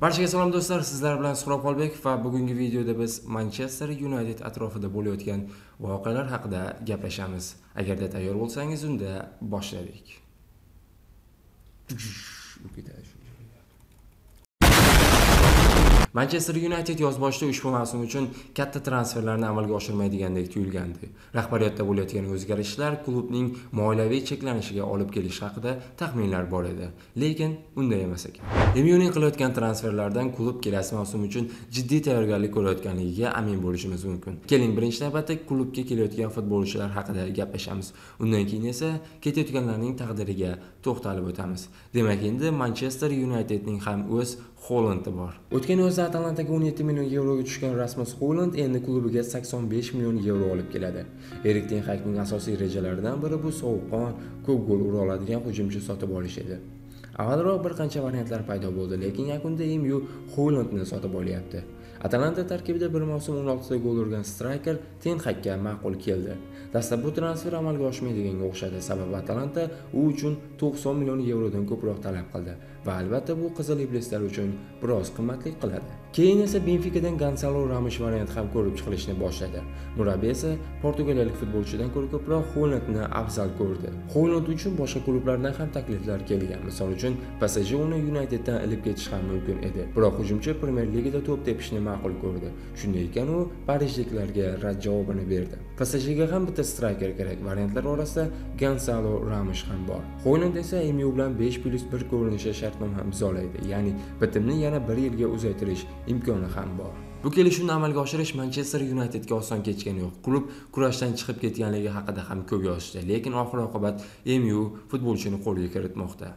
barchaga salom do'stlar sizlar bilan suhrob xolbekov va bugungi videoda biz manchester yunayted atrofida bo'layotgan voqealar haqida gaplashamiz agarda tayyor bo'lsangiz unda boshladik manchester yunayted yoz boshida ushbu mavsum uchun katta transferlarni amalga oshirmaydigandek tuyulgandi. Rahbariyatda bo'layotgan o'zgarishlar klubning moliyaviy cheklanishiga olib kelishi haqida taxminlar bor edi. Lekin unday emas ekan. Emyuning qilayotgan transferlardan klub kelasi mavsum uchun jiddiy tayyorgarlik ko'rayotganligiga amin bo'lishimiz mumkin. Keling birinchi navbatda klubga kelayotgan futbolchilar haqida gaplashamiz. Undan keyin esa ketayotganlarning taqdiriga to'xtalib o'tamiz. Demak endi manchester yunaytedning ham o'z Hollandi bor. O'tgan yozda Atalantaga 17 million yevroga tushgan Rasmus holand endi klubiga 85 million yevro olib keladi. Erik tenhakning asosiy rejalaridan biri bu sovuqqon, ko'p gol ura oladigan hujumchi sotib olish edi. Avvalroq bir qancha variantlar paydo bo'ldi, lekin yakunda MU holandni sotib olyapti. Atalanta tarkibida bir mavsum 16 ta gol urgan striker Ten Hagga ma'qul keldi. Dastlab bu transfer amalga oshmaydiganga o'xshadi, sababi Atalanta u uchun 90 million yevrodan ko'proq talab qildi va albatta bu qizil iblislar uchun biroz qimmatlik qiladi. Keyin esa Benfica dan Gonzalo Ramos variant ham ko'rib chiqilishni boshladi. Murabbiy esa portugaliyalik futbolchidan ko'ra ko'proq Hollandni afzal ko'rdi. Holland uchun boshqa klublardan ham takliflar kelgan. Misol uchun PSG uni Uniteddan ilib ketish ham mumkin edi. Biroq hujumchi Premier Ligada to'p tepishni ma'qul ko'rdi. Shunday ekan u parijliklarga rad javobini berdi. PSJga ham bitta striker kerak. Variantlar orasida Gonzalo Ramos ham bor. holand esa MU bilan 5+1 ko'rinishda shartnoma imzolaydi. Ya'ni bitimni yana 1 yilga uzaytirish imkoni ham bor. Bu kelishuvni amalga oshirish Manchester Unitedga oson kechgani yo'q. Klub kurashdan chiqib ketganligi haqida ham ko'p yozishdi, lekin oxir oqibat MU futbolchini qo'lga kiritmoqda.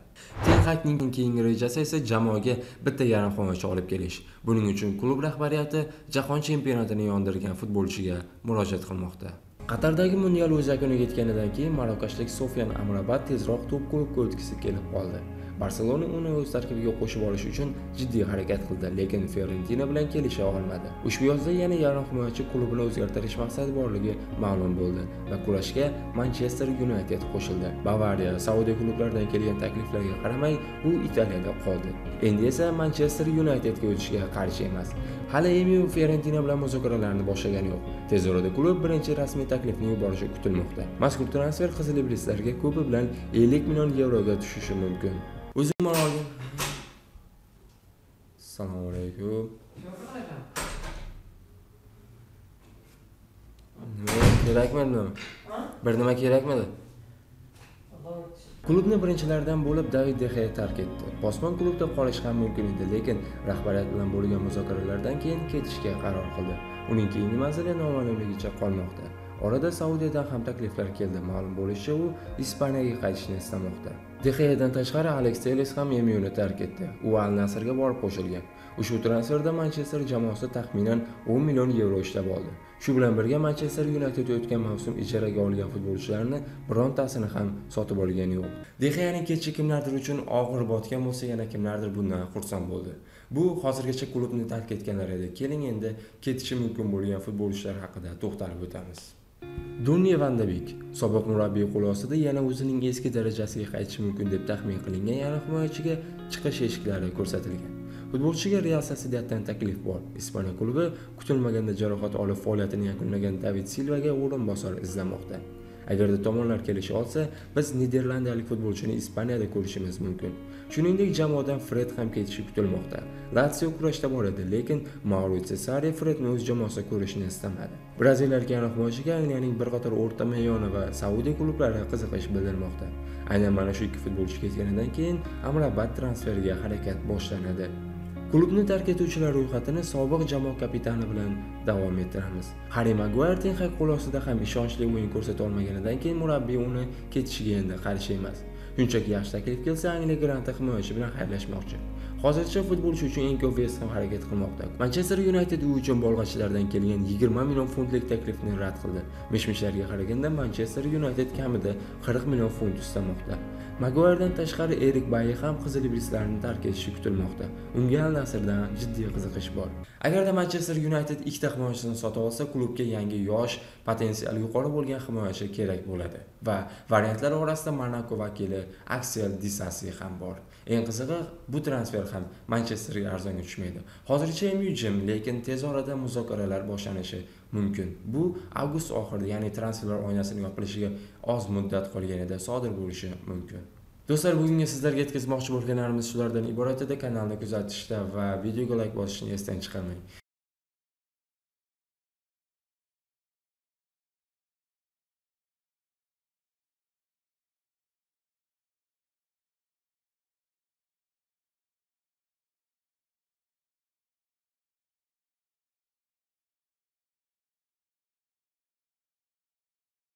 Ten Hagning keyingi rejasi esa jamoaga bitta yarim himoyachi olib kelish. Buning uchun klub rahbariyati jahon chempionatini yondirgan futbolchiga murojaat qilmoqda. Qatardagi mundial o'z yakuniga yetganidan keyin marokashlik Sofian Amrabat tezroq to'p klubga o'tkisi kelib qoldi. Barselona uni o'z tarkibiga qo'shib olish uchun jiddiy harakat qildi, lekin Fiorentina bilan kelisha olmadi. Ushbu yozda yana yarim himoyachi klubini o'zgartirish maqsadi borligi ma'lum bo'ldi va kurashga Manchester United qo'shildi. Bavariya Saudiya klublaridan kelgan takliflarga qaramay, u Italiyada qoldi. Endi esa Manchester Unitedga o'tishga qarshi emas. Hali MU Fiorentina bilan muzokaralarni boshlagani yo'q. Tez orada klub birinchi rasmiy taklifni yuborishi kutilmoqda. Mazkur transfer Qizil iblislarga ko'pi bilan 50 million yevroga tushishi mumkin. Olgin assalomu alaykum nima kerakmidi bir nima kerakmidi klubni birinchilardan bo'lib david dexeya tark etdi. Bosman klubda qolish ham mumkin edi lekin rahbariyat bilan bo'lgan muzokaralardan keyin ketishga qaror qildi. Uning keyingi manzili noma'lumligicha qolmoqda orada saudiyadan ham takliflar keldi ma'lum bo'lishicha u ispaniyaga qaytishni istamoqda Dexeyadan tashqari Alex telis ham MUni tark etdi. U Al Nasrga borib qo'shilgan. Ushbu transferda Manchester jamoasi taxminan 10 million yevro ishlab oldi. Shu bilan birga Manchester United o'tgan mavsum ijaraga olgan futbolchilarni birontasini ham sotib olgani yo'q. deheyaning ketishi kimlardir uchun og'ir botgan bo'lsa, yana kimlardir bundan xursand bo'ldi. Bu hozirgacha klubni tark etganlar edi. Keling endi ketishi mumkin bo'lgan futbolchilar haqida to'xtalib o'tamiz. Donny van sobiq murabbiy qo'l ostida yana o'zining eski darajasiga qaytishi mumkin deb taxmin qilingan yarim himoyachiga chiqish eshiklari ko'rsatilgan. Futbolchiga Real Sociedaddan taklif bor. Ispaniya klubi kutilmaganda jarohat olib faoliyatini yakunlagan David Silvaga o'rinbosar izlamoqda. Agarda tomonlar kelisha olsa, biz niderlandiyalik futbolchini Ispaniyada ko'rishimiz mumkin. Shuningdek, jamoadan Fred ham ketishi kutilmoqda. Lazio kurashda bor edi, lekin Maurizio Sarri Fredni o'z jamoasida ko'rishni istamadi. Braziliyalik yana himoyachiga Angliyaning bir qator o'rta meyoni va Saudiya klublari qiziqish bildirmoqda. Aynan mana shu ikki futbolchi ketganidan keyin Amrabat transferiga harakat boshlanadi. Klubni tark etuvchilar ro'yxatini sobiq jamoa kapitani bilan davom ettiramiz. harri Maguire tenhak qo'l ostida ham ishonchli o'yin ko'rsata olmaganidan keyin murabbiy uni ketishiga endi qarshi emas. Shunchaki yaxshi taklif kelsa, Angliya granti himoyachi bilan xayrlashmoqchi. Hozircha futbolchi uchun eng ko'p West ham harakat qilmoqda. Manchester United u uchun bolg'achilardan kelgan 20 million funtlik taklifni rad qildi. Mishmishlarga qaraganda Manchester United kamida 40 million funt istamoqda. Maguiredan tashqari Erik Bayi ham qizil iblislarni tark etishi kutilmoqda. Unga Al Nasrdan jiddiy qiziqish bor. Agarda Manchester United ikkita himoyachini sotib olsa, klubga yangi yosh, potensial yuqori bo'lgan himoyachi kerak bo'ladi. Va variantlar orasida monako vakili Aksel Disasi ham bor. Eng qizig'i, bu transfer ham Manchesterga arzonga tushmaydi. Hozircha MU jim lekin tez orada muzokaralar boshlanishi mumkin. Bu avgust oxirida, ya'ni transferlar oynasini yopilishiga oz muddat qolganida sodir bo'lishi mumkin. Do'stlar, bugungi sizlarga yetkazmoqchi bo'lganlarimiz shulardan iborat edi. Kanalni kuzatishda va videoga layk bosishni esdan chiqarmang.